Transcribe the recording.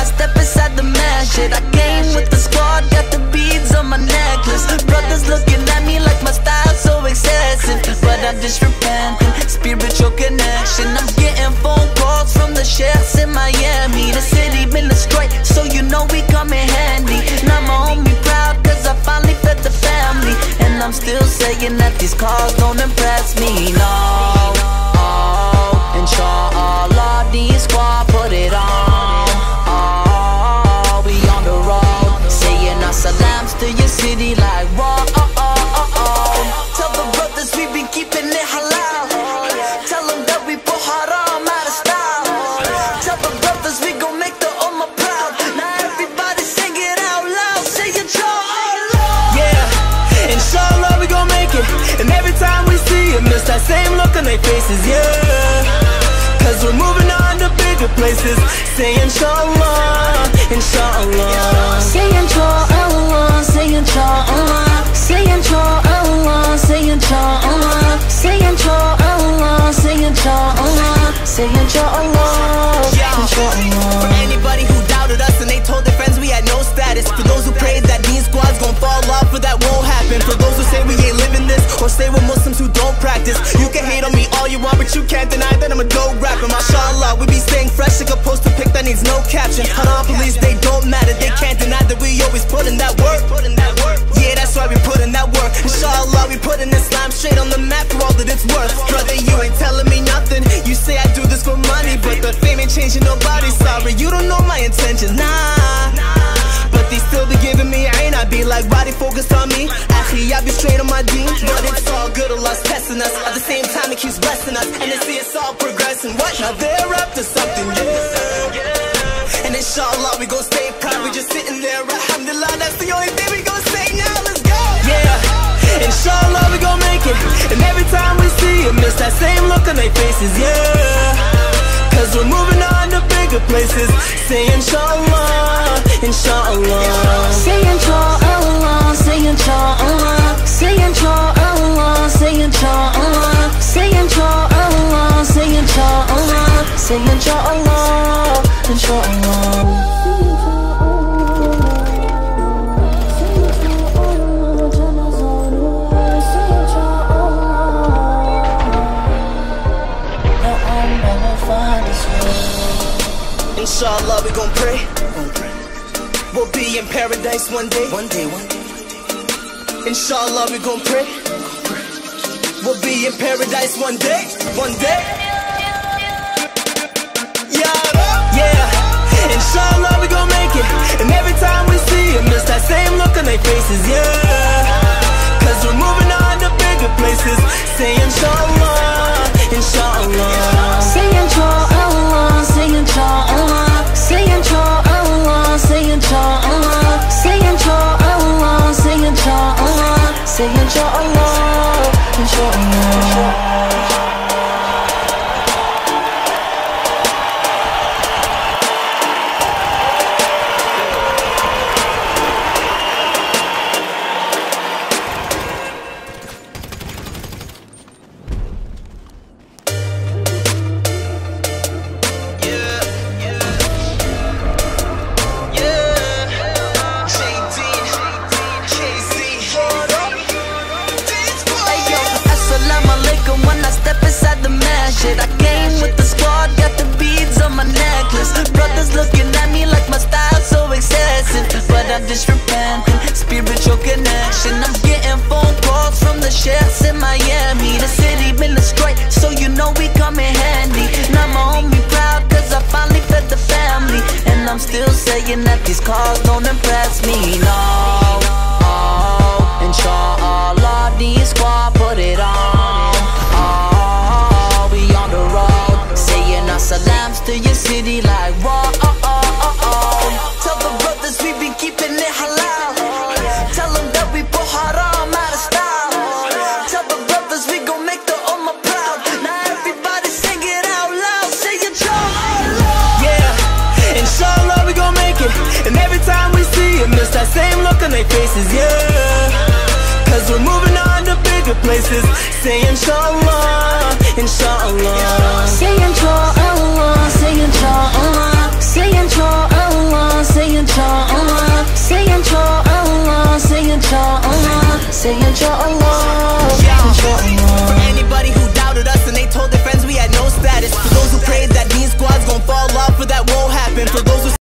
I step inside the masjid I came with the squad, got the beads on my necklace. Brothers looking at me like my style so excessive. But I'm just repenting, spiritual connection. I'm getting phone calls from the chefs in Miami. The city been destroyed, so you know we come in handy. Now my homie proud cause I finally fed the family. And I'm still saying that these cars don't impress me, no faces, yeah. Cause we're moving on to bigger places. Say inshallah, inshallah. Say inshallah, say inshallah. Say inshallah, say inshallah. Say inshallah, say inshallah. Say inshallah, For anybody who doubted us and they told their friends we had no status. For those who prayed that these squads gon' fall off but that won't happen. For those who say we ain't living this or stay with Muslims who don't practice want but you can't deny that I'm a dope rapper. Mashallah, we be staying fresh like a poster pic that needs no caption. Haram police, they don't matter, they can't deny that we always put in that work. Yeah, that's why we put in that work. Inshallah, we put in Islam straight on the map for all that it's worth. Brother, you ain't telling me nothing. You say Us. At the same time, it keeps blessing us. And they see us all progressing. What? Now they're up to something, yeah. And inshallah, we gon' stay proud. We just sitting there, alhamdulillah. That's the only thing we gon' say now, let's go. Yeah, inshallah, we gon' make it. And every time we see them It's that same look on their faces, yeah. Cause we're moving on to bigger places. Say inshallah, inshallah inshallah, we gon' pray. We'll be in paradise one day. One day, one day. Inshallah, we gon' pray. We'll be in paradise one day. One day. Yeah. Inshallah, we gon' make it. And every time we see them, it's that same look on their faces. Yeah. Cause we're moving on to bigger places. Say inshallah, inshallah. Say inshallah, say inshallah Say inshallah, say inshallah Say inshallah, say inshallah Say inshallah, Assalamu alaikum when I step inside the masjid I came with the squad, got the beads on my necklace. Brothers looking at me like my style so excessive. But I'm just repenting, spiritual connection. I'm getting phone calls from the chefs in Miami. The city been destroyed, so you know we come in handy. Now my homie proud cause I finally fed the family. And I'm still saying that these cars don't impress me, no Oh, inshallah, the squad salams to your city like whoa, oh, oh, oh, oh. Tell the brothers we been keeping it halal. Tell them that we put haram out of style. Tell the brothers we gon' make the Ummah proud. Now everybody sing it out loud, say it y'all. Yeah, inshallah we gon' make it And every time we see them, it's that same look on their faces, yeah Cause we're moving on to bigger places Say inshallah, inshallah Say inshallah, Allah, saying Ya Allah, uh-huh. saying Ya Allah, uh-huh. saying Ya Allah. Uh-huh.